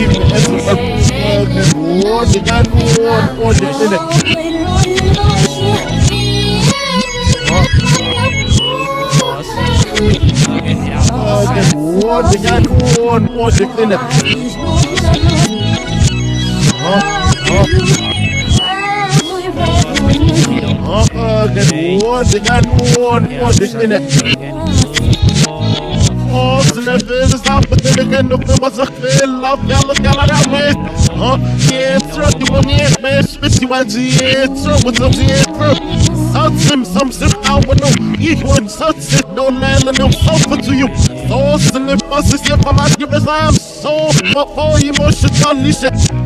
even as a fucking war, they got war, war, they did it. Fucking war, they got war, war, they did it. It. Masse kvill av fjell og skaller der med Huh? Yeah, throw you on the air, spit you on the air, throw up the air, throw Satsim, some sit out with no equal, satsit, no land and no sofa to you är fast, jag får man give us I'm so, but for emotional shit Heaven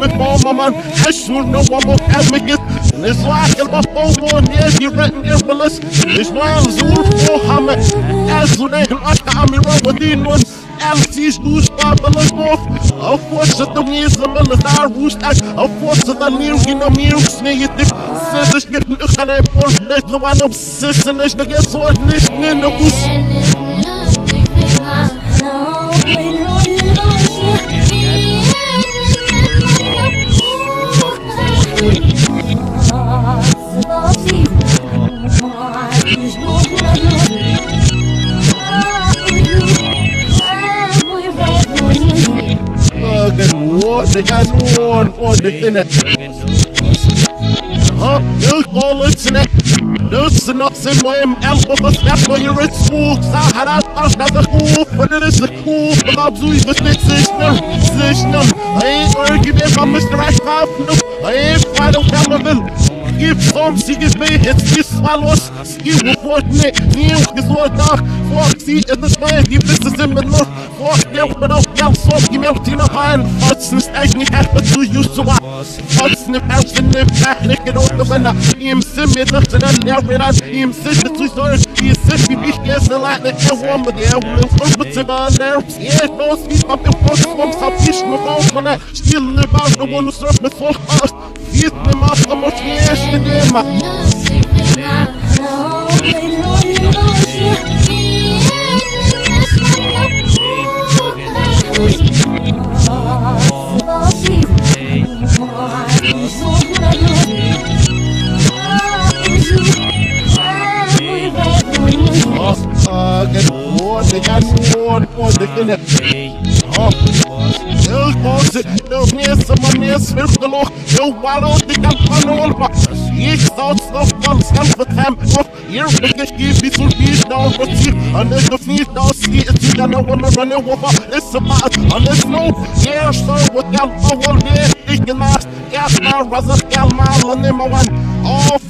med former man Ashur no one more as me get This like a buffalo one yes you. written your bliss This one zul for hammer As you they can ask I'm wrong with the off Of the the military roost act Of the near you know me snake it get look at that for this no one obsession this the in the goose they got war, war, they the it. Huh? You call it snack. Dus nog zijn mooi elke versnap voor je rit spook. Sa harat als dat de koop. Wanneer is de koop? Maar op zoiets was dit system. System. Hey, orgie weer van Mr. Ashcraft. No. Hey, final camera Give some sigis me hits this swallows. Ski will fortnite. Nieuw gezwoord dag. Fuck, zie in de spijn. Die blissen zijn met nog. Fuck, jou, maar ook jou. Sok, je meldt in de hand. Arts is echt niet echt wat du used to watch. Arts in de pers in de pech. Rikken op de winnaar. Im sim met lucht en dan never aan. Im sis de toestoors. Die sis wie mich gestern laat. De heel warm met de heel wil. Vond met z'n aan daar. Yeah, no, sweet, maar ik vond het soms. Hab ich nog wel van haar. Je eerst in de maar. Fucking war, they got war, war, they did it. Heel groot, heel meer, maar meer swiftgeloog. Heel wallend, ik zou het nog van schelpen hem. Of hier ben ik hier, wie zo'n bier nou wat hier. En ik hoef niet nou zie het, ik kan nou wanna over. Is a maat, en is no. Hier zo, wat kan al weer. Ik gemaakt, ja, maar was het helemaal een nummer one.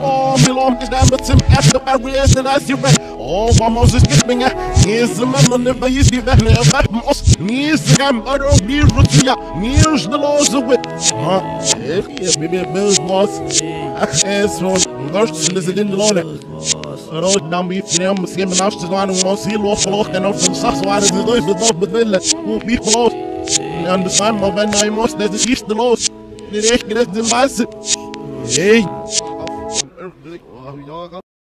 even zoek, maar ik ben hier weer komt. Ach, eerst dan moest ik eerst dan Ella. Oh, Milom is de man, en even is die weg, nee, weg met ons. Niet is de hem, maar ook die route, ja. Niet is de loze wit. Huh? Ik, baby, Bills, boss. Ach, is zo. Lurch, is het in de lone. Rood dan bij je hem misschien een afstand aan om ons hier losgelost en op zijn zacht waren ze door de dag bedwillen. Hoe niet gelost. En de zon, maar wenn hij moest, dat is niet de los. Die recht, is de meiste. Hey. do